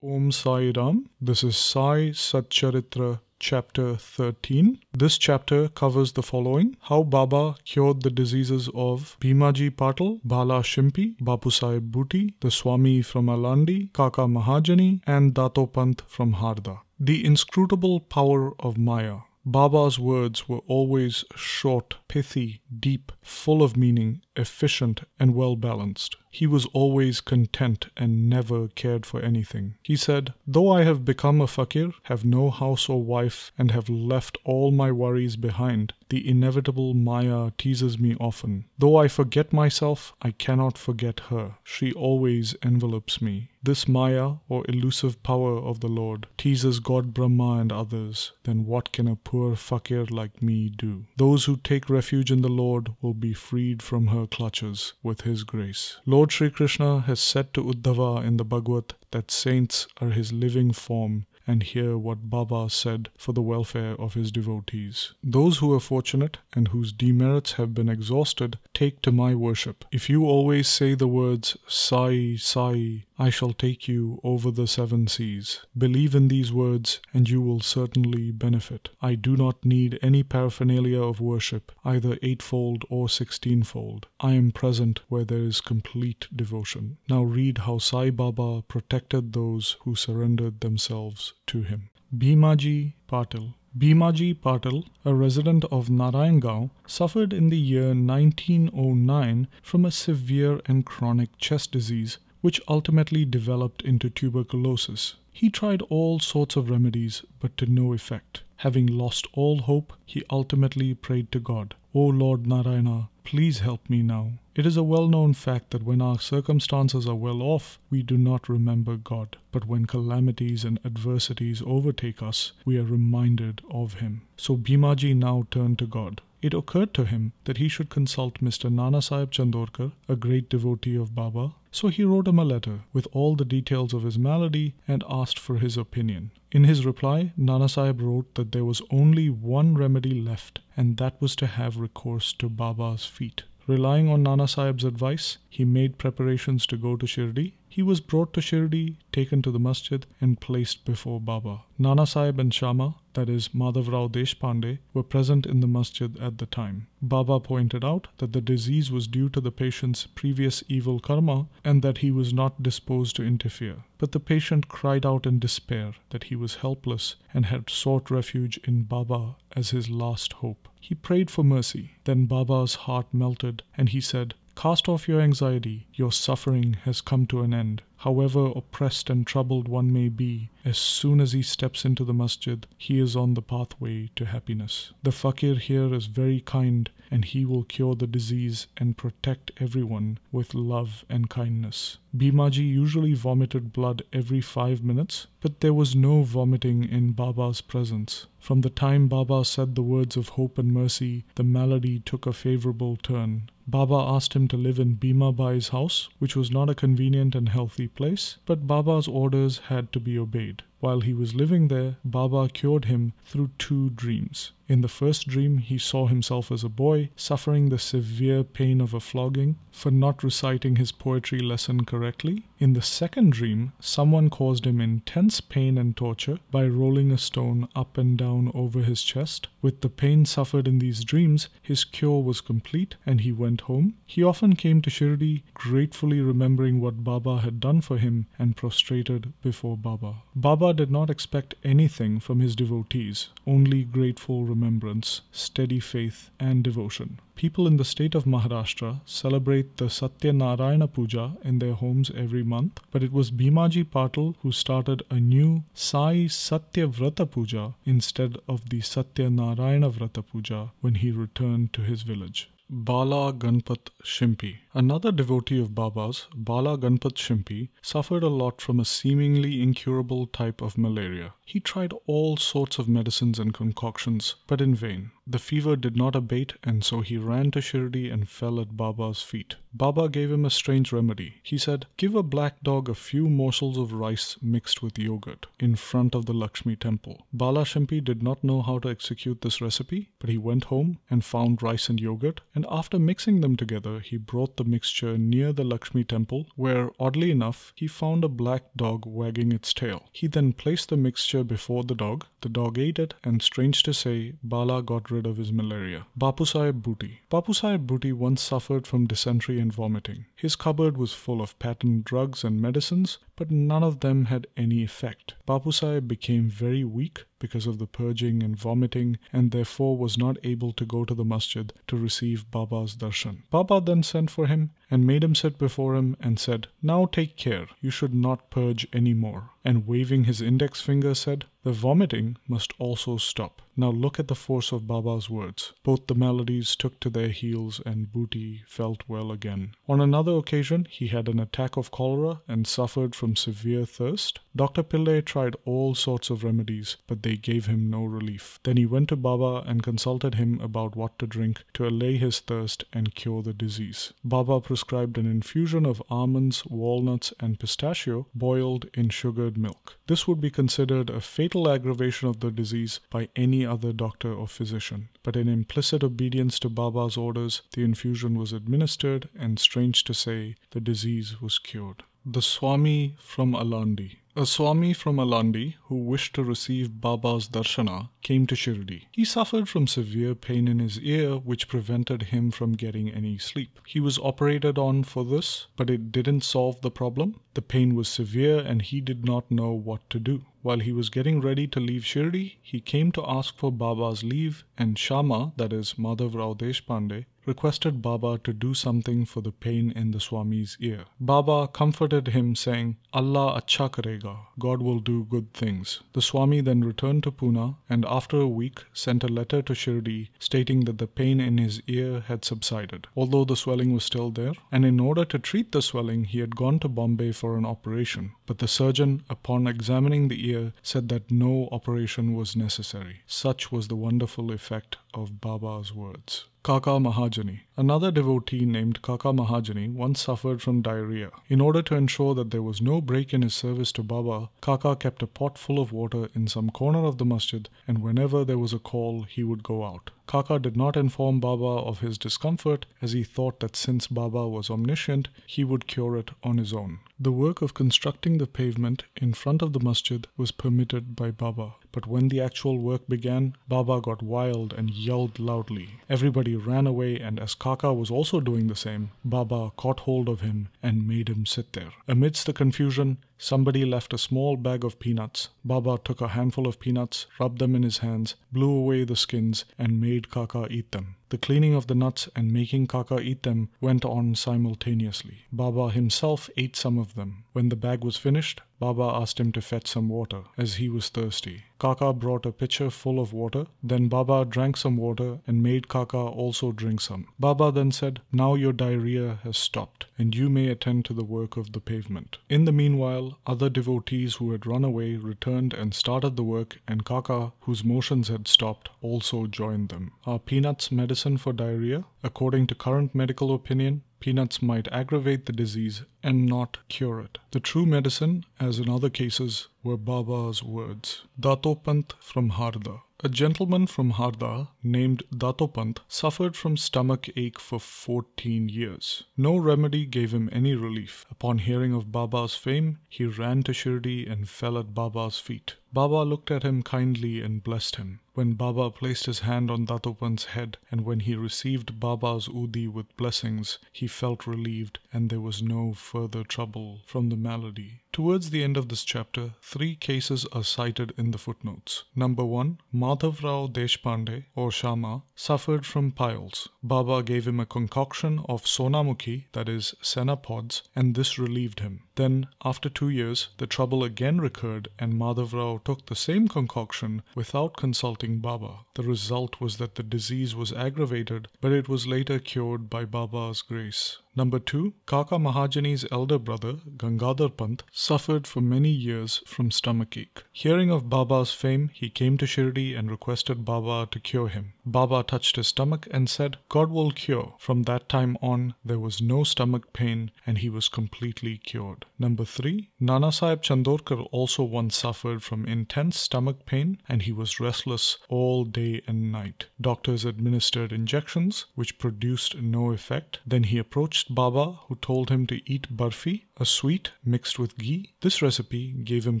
Om Sai Ram. This is Sai Satcharitra chapter 13. This chapter covers the following How Baba cured the diseases of Bhimaji Patil, Bala Shimpi, Bapu Booty, the Swami from Alandi, Kaka Mahajani, and Dattopant from Harda. The inscrutable power of Maya. Baba's words were always short, pithy, deep, full of meaning, efficient, and well balanced. He was always content and never cared for anything. He said, Though I have become a fakir, have no house or wife, and have left all my worries behind, the inevitable Maya teases me often. Though I forget myself, I cannot forget her. She always envelopes me. This Maya, or elusive power of the Lord, teases God Brahma and others. Then what can a poor fakir like me do? Those who take refuge in the Lord will be freed from her clutches with His grace. Lord Sri Krishna has said to Uddhava in the Bhagwat that saints are his living form and hear what Baba said for the welfare of his devotees. Those who are fortunate and whose demerits have been exhausted take to my worship. If you always say the words Sai, Sai, I shall take you over the seven seas. Believe in these words and you will certainly benefit. I do not need any paraphernalia of worship, either eightfold or sixteenfold. I am present where there is complete devotion. Now read how Sai Baba protected those who surrendered themselves to him. Bhimaji Patil Bhimaji Patil, a resident of Narayangaon, suffered in the year 1909 from a severe and chronic chest disease which ultimately developed into tuberculosis. He tried all sorts of remedies, but to no effect. Having lost all hope, he ultimately prayed to God, O Lord Narayana, please help me now. It is a well known fact that when our circumstances are well off, we do not remember God. But when calamities and adversities overtake us, we are reminded of Him. So Bhimaji now turned to God. It occurred to him that he should consult Mr. Nana Sahib Chandorkar, a great devotee of Baba. So he wrote him a letter with all the details of his malady and asked for his opinion. In his reply, Nana Sahib wrote that there was only one remedy left, and that was to have recourse to Baba's feet. Relying on Nana Sahib's advice, he made preparations to go to Shirdi. He was brought to Shirdi, taken to the masjid, and placed before Baba. Nana Sahib and Shama, that is Madhavrao Deshpande, were present in the masjid at the time. Baba pointed out that the disease was due to the patient's previous evil karma and that he was not disposed to interfere. But the patient cried out in despair that he was helpless and had sought refuge in Baba as his last hope. He prayed for mercy. Then Baba's heart melted and he said, Cast off your anxiety. Your suffering has come to an end. However oppressed and troubled one may be, as soon as he steps into the masjid, he is on the pathway to happiness. The fakir here is very kind and he will cure the disease and protect everyone with love and kindness. Bhimaji usually vomited blood every five minutes, but there was no vomiting in Baba's presence. From the time Baba said the words of hope and mercy, the malady took a favorable turn. Baba asked him to live in Bhima Bai's house, which was not a convenient and healthy place, but Baba's orders had to be obeyed. While he was living there, Baba cured him through two dreams. In the first dream, he saw himself as a boy suffering the severe pain of a flogging for not reciting his poetry lesson correctly. In the second dream, someone caused him intense pain and torture by rolling a stone up and down over his chest. With the pain suffered in these dreams, his cure was complete and he went home. He often came to Shirdi, gratefully remembering what Baba had done for him and prostrated before Baba. Baba did not expect anything from his devotees, only grateful remembrance, steady faith, and devotion. People in the state of Maharashtra celebrate the Satya Narayana Puja in their homes every month, but it was Bhimaji Patil who started a new Sai Satya Vrata Puja instead of the Satya Narayana Vrata Puja when he returned to his village. Bala Ganpat Shimpi. Another devotee of Baba's, Bala Ganpat Shimpi, suffered a lot from a seemingly incurable type of malaria. He tried all sorts of medicines and concoctions, but in vain. The fever did not abate, and so he ran to Shirdi and fell at Baba's feet. Baba gave him a strange remedy. He said, Give a black dog a few morsels of rice mixed with yogurt in front of the Lakshmi temple. Bala Shimpi did not know how to execute this recipe, but he went home and found rice and yogurt and after mixing them together, he brought the mixture near the Lakshmi temple, where, oddly enough, he found a black dog wagging its tail. He then placed the mixture before the dog. The dog ate it, and strange to say, Bala got rid of his malaria. Bapusaheb Booty. Bapusaheb Booty once suffered from dysentery and vomiting. His cupboard was full of patent drugs and medicines, but none of them had any effect. Bapusaheb became very weak because of the purging and vomiting and therefore was not able to go to the masjid to receive Baba's darshan. Baba then sent for him and made him sit before him and said, Now take care, you should not purge any more. And waving his index finger said, The vomiting must also stop. Now look at the force of Baba's words. Both the maladies took to their heels and Booty felt well again. On another occasion, he had an attack of cholera and suffered from severe thirst. Dr. Pillai tried all sorts of remedies, but they gave him no relief. Then he went to Baba and consulted him about what to drink to allay his thirst and cure the disease. Baba prescribed an infusion of almonds, walnuts, and pistachio boiled in sugared milk. This would be considered a fatal aggravation of the disease by any other doctor or physician. But in implicit obedience to Baba's orders, the infusion was administered, and strange to say, the disease was cured. The Swami from Alandi. A Swami from Alandi who wished to receive Baba's darshana came to Shirdi. He suffered from severe pain in his ear which prevented him from getting any sleep. He was operated on for this, but it didn't solve the problem. The pain was severe and he did not know what to do. While he was getting ready to leave Shirdi, he came to ask for Baba's leave and Shama, that is Madhav Rao Deshpande, requested Baba to do something for the pain in the Swami's ear. Baba comforted him saying, Allah acha karega, God will do good things. The Swami then returned to Pune and after a week sent a letter to Shirdi stating that the pain in his ear had subsided, although the swelling was still there, and in order to treat the swelling he had gone to Bombay for an operation. But the surgeon, upon examining the ear, said that no operation was necessary. Such was the wonderful effect of Baba's words. Kaka Mahajani. Another devotee named Kaka Mahajani once suffered from diarrhea. In order to ensure that there was no break in his service to Baba, Kaka kept a pot full of water in some corner of the masjid, and whenever there was a call, he would go out. Kaka did not inform Baba of his discomfort as he thought that since Baba was omniscient, he would cure it on his own. The work of constructing the pavement in front of the masjid was permitted by Baba. But when the actual work began, Baba got wild and yelled loudly. Everybody ran away, and as Kaka was also doing the same, Baba caught hold of him and made him sit there. Amidst the confusion, Somebody left a small bag of peanuts. Baba took a handful of peanuts, rubbed them in his hands, blew away the skins, and made Kaka eat them. The cleaning of the nuts and making Kaka eat them went on simultaneously. Baba himself ate some of them. When the bag was finished, Baba asked him to fetch some water, as he was thirsty. Kaka brought a pitcher full of water. Then Baba drank some water and made Kaka also drink some. Baba then said, Now your diarrhea has stopped, and you may attend to the work of the pavement. In the meanwhile, other devotees who had run away returned and started the work, and Kaka, whose motions had stopped, also joined them. Are peanuts medicine for diarrhea? According to current medical opinion, peanuts might aggravate the disease and not cure it. The true medicine, as in other cases, were Baba's words. Dattopant from Harda. A gentleman from Harda named Dattopant suffered from stomach ache for 14 years. No remedy gave him any relief. Upon hearing of Baba's fame, he ran to Shirdi and fell at Baba's feet. Baba looked at him kindly and blessed him. When Baba placed his hand on Dattopant's head and when he received Baba's udi with blessings, he felt relieved and there was no further trouble from the malady. Towards the end of this chapter, three cases are cited in the footnotes. Number one, Madhav Rao Deshpande or Shama suffered from piles. Baba gave him a concoction of sonamukhi, that is, senna pods, and this relieved him. Then, after two years, the trouble again recurred and Madhav Rao took the same concoction without consulting Baba. The result was that the disease was aggravated, but it was later cured by Baba's grace. Number two, Kaka Mahajani's elder brother, Gangadhar Pant, suffered for many years from stomachache. Hearing of Baba's fame, he came to Shirdi and requested Baba to cure him. Baba touched his stomach and said, God will cure. From that time on, there was no stomach pain and he was completely cured. Number three, Nana Sahib Chandorkar also once suffered from intense stomach pain and he was restless all day and night. Doctors administered injections which produced no effect. Then he approached Baba who told him to eat barfi, a sweet mixed with ghee. This recipe gave him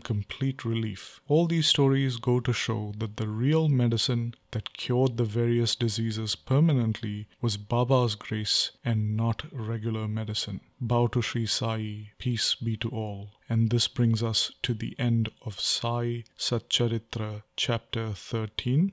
complete relief. All these stories go to show that the real medicine that cured the various diseases permanently was Baba's grace and not regular medicine. Bow to Sri Sai, peace be to all. And this brings us to the end of Sai Satcharitra chapter 13.